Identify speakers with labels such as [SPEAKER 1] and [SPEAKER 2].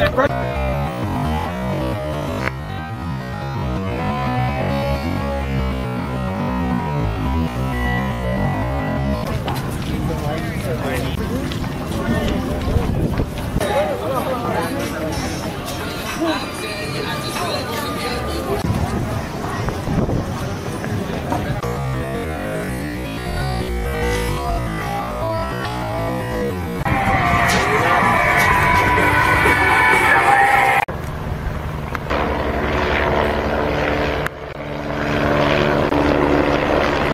[SPEAKER 1] that.